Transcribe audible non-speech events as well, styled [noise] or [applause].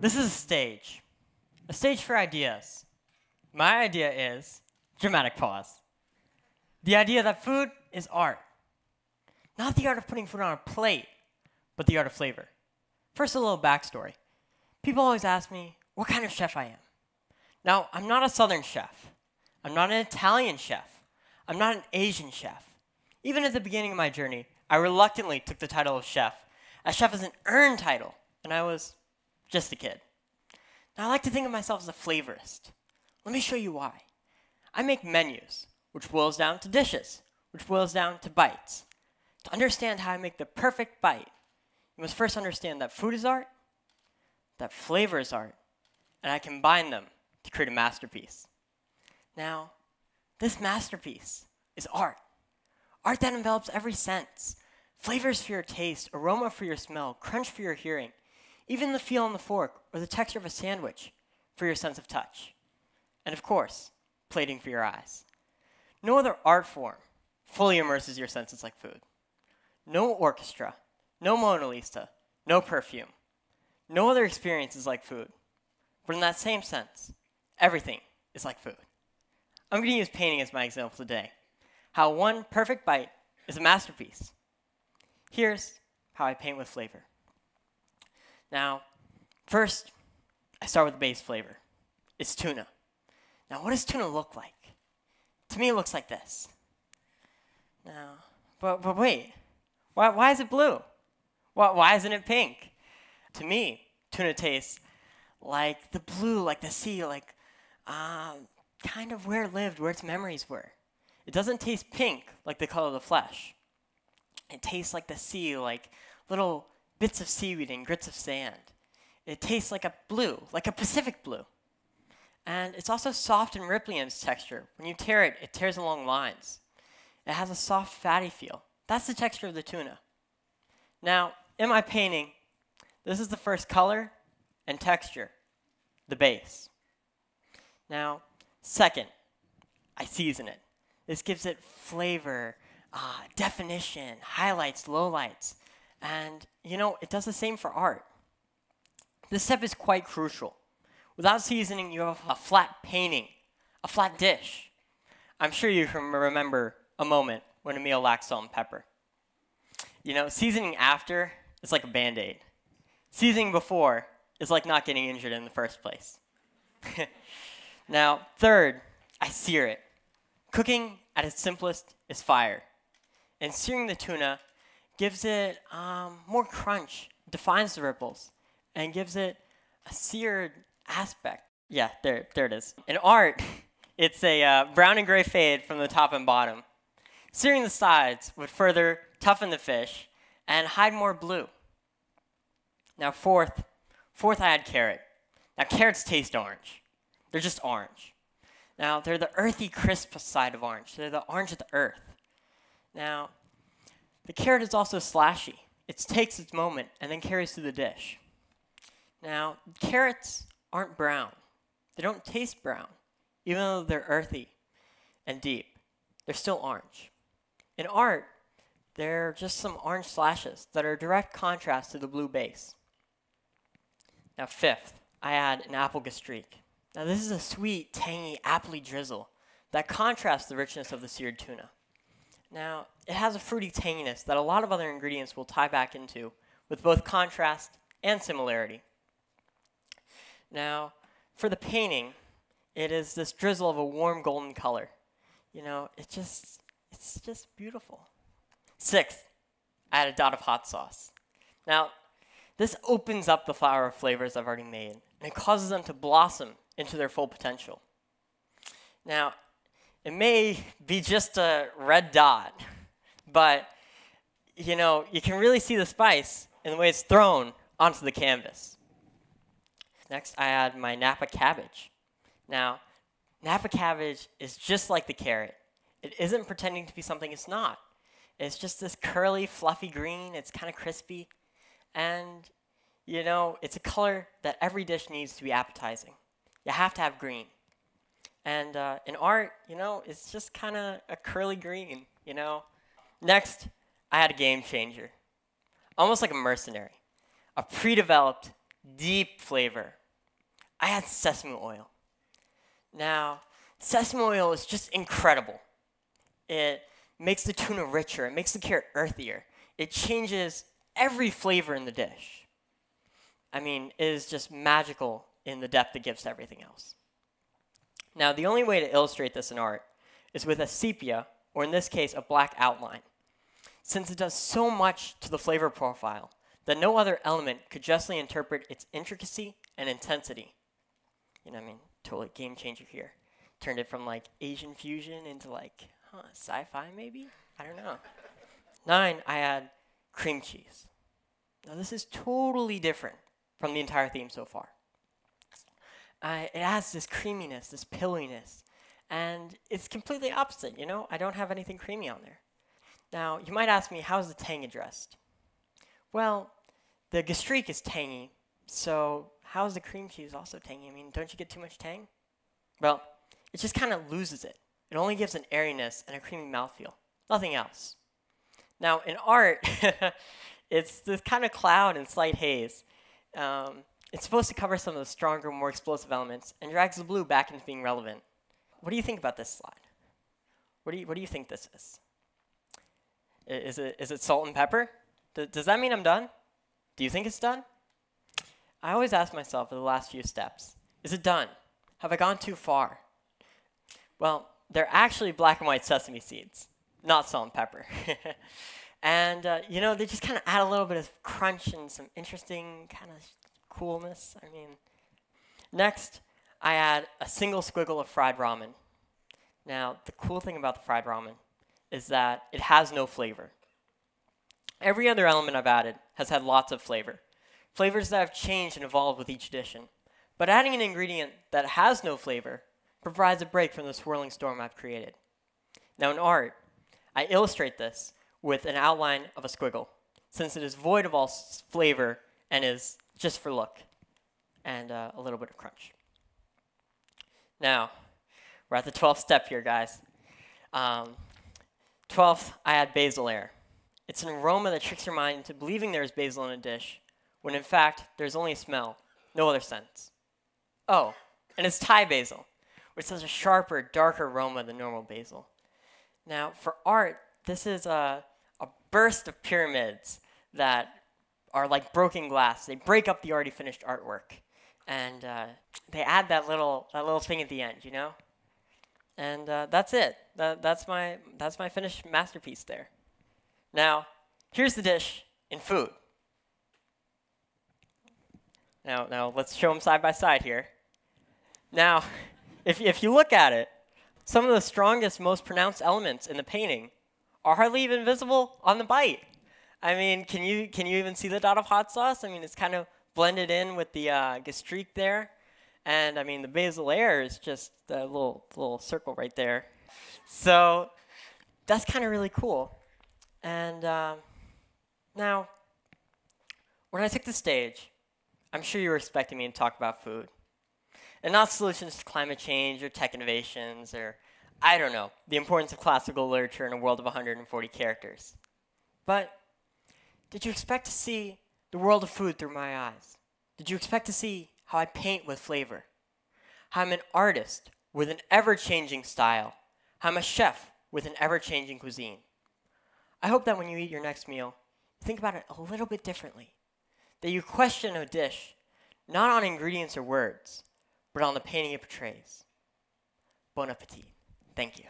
This is a stage, a stage for ideas. My idea is dramatic pause. The idea that food is art. Not the art of putting food on a plate, but the art of flavor. First, a little backstory. People always ask me what kind of chef I am. Now, I'm not a southern chef. I'm not an Italian chef. I'm not an Asian chef. Even at the beginning of my journey, I reluctantly took the title of chef, as chef is an earned title, and I was just a kid. Now, I like to think of myself as a flavorist. Let me show you why. I make menus, which boils down to dishes, which boils down to bites. To understand how I make the perfect bite, you must first understand that food is art, that flavor is art, and I combine them to create a masterpiece. Now, this masterpiece is art. Art that envelops every sense. Flavors for your taste, aroma for your smell, crunch for your hearing, even the feel on the fork or the texture of a sandwich for your sense of touch. And of course, plating for your eyes. No other art form fully immerses your senses like food. No orchestra, no Mona Lisa, no perfume. No other experience is like food. But in that same sense, everything is like food. I'm going to use painting as my example today. How one perfect bite is a masterpiece. Here's how I paint with flavor. Now, first, I start with the base flavor. It's tuna. Now, what does tuna look like? To me, it looks like this. Now, but, but wait, why, why is it blue? Why, why isn't it pink? To me, tuna tastes like the blue, like the sea, like uh, kind of where it lived, where its memories were. It doesn't taste pink like the color of the flesh. It tastes like the sea, like little bits of seaweed and grits of sand. It tastes like a blue, like a Pacific blue. And it's also soft and ripply in its texture. When you tear it, it tears along lines. It has a soft, fatty feel. That's the texture of the tuna. Now, in my painting, this is the first color and texture, the base. Now, second, I season it. This gives it flavor, uh, definition, highlights, lowlights. And, you know, it does the same for art. This step is quite crucial. Without seasoning, you have a flat painting, a flat dish. I'm sure you can remember a moment when a meal lacks salt and pepper. You know, seasoning after is like a band aid. Seasoning before is like not getting injured in the first place. [laughs] now, third, I sear it. Cooking at its simplest is fire. And searing the tuna gives it um, more crunch, defines the ripples, and gives it a seared aspect. Yeah, there, there it is. In art, [laughs] it's a uh, brown and gray fade from the top and bottom. Searing the sides would further toughen the fish and hide more blue. Now, fourth, fourth I add carrot. Now, carrots taste orange. They're just orange. Now, they're the earthy, crisp side of orange. They're the orange of the earth. Now, the carrot is also slashy. It takes its moment and then carries through the dish. Now, carrots aren't brown. They don't taste brown, even though they're earthy and deep. They're still orange. In art, they're just some orange slashes that are direct contrast to the blue base. Now, fifth, I add an apple gastrique. Now this is a sweet, tangy, appley drizzle that contrasts the richness of the seared tuna. Now, it has a fruity tanginess that a lot of other ingredients will tie back into with both contrast and similarity. Now, for the painting, it is this drizzle of a warm golden color. You know, it just, it's just beautiful. Sixth, add a dot of hot sauce. Now, this opens up the flower of flavors I've already made, and it causes them to blossom into their full potential. Now, it may be just a red dot, but you know, you can really see the spice in the way it's thrown onto the canvas. Next, I add my Napa cabbage. Now, Napa cabbage is just like the carrot. It isn't pretending to be something it's not. It's just this curly, fluffy green. It's kind of crispy. And, you know, it's a color that every dish needs to be appetizing. You have to have green. And uh, in art, you know, it's just kind of a curly green, you know. Next, I had a game changer. Almost like a mercenary. A pre-developed, deep flavor. I had sesame oil. Now, sesame oil is just incredible. It makes the tuna richer, it makes the carrot earthier, it changes every flavor in the dish. I mean, it is just magical in the depth it gives to everything else. Now, the only way to illustrate this in art is with a sepia, or in this case, a black outline, since it does so much to the flavor profile that no other element could justly interpret its intricacy and intensity. You know, what I mean, totally game changer here. Turned it from like Asian fusion into like, huh, sci-fi maybe? I don't know. Nine, I add cream cheese. Now this is totally different from the entire theme so far. Uh, it has this creaminess, this pilliness, and it's completely opposite, you know? I don't have anything creamy on there. Now, you might ask me, how's the tang addressed? Well, the gastrique is tangy, so how's the cream cheese also tangy? I mean, don't you get too much tang? Well, it just kind of loses it. It only gives an airiness and a creamy mouthfeel, nothing else. Now, in art, [laughs] it's this kind of cloud and slight haze. Um, it's supposed to cover some of the stronger, more explosive elements and drags the blue back into being relevant. What do you think about this slide? What do you, what do you think this is? Is it, is it salt and pepper? D does that mean I'm done? Do you think it's done? I always ask myself for the last few steps, is it done? Have I gone too far? Well, they're actually black and white sesame seeds, not salt and pepper. [laughs] and, uh, you know, they just kind of add a little bit of crunch and some interesting kind of coolness. I mean, next, I add a single squiggle of fried ramen. Now, the cool thing about the fried ramen is that it has no flavor. Every other element I've added has had lots of flavor, flavors that have changed and evolved with each addition. But adding an ingredient that has no flavor provides a break from the swirling storm I've created. Now, in art, I illustrate this with an outline of a squiggle, since it is void of all flavor and is just for look and uh, a little bit of crunch. Now, we're at the 12th step here, guys. Um, 12th, I add basil air. It's an aroma that tricks your mind into believing there's basil in a dish, when in fact, there's only a smell, no other sense. Oh, and it's Thai basil, which has a sharper, darker aroma than normal basil. Now, for art, this is a, a burst of pyramids that are like broken glass. They break up the already finished artwork, and uh, they add that little that little thing at the end, you know. And uh, that's it. That, that's my that's my finished masterpiece there. Now, here's the dish in food. Now, now let's show them side by side here. Now, [laughs] if if you look at it, some of the strongest, most pronounced elements in the painting are hardly even visible on the bite. I mean, can you can you even see the dot of hot sauce? I mean, it's kind of blended in with the uh, gastrique there. And I mean, the basil air is just a little, little circle right there. So that's kind of really cool. And um, now, when I took the stage, I'm sure you were expecting me to talk about food. And not solutions to climate change or tech innovations or, I don't know, the importance of classical literature in a world of 140 characters. But did you expect to see the world of food through my eyes? Did you expect to see how I paint with flavor? How I'm an artist with an ever changing style? How I'm a chef with an ever changing cuisine? I hope that when you eat your next meal, you think about it a little bit differently. That you question a dish not on ingredients or words, but on the painting it portrays. Bon appetit. Thank you.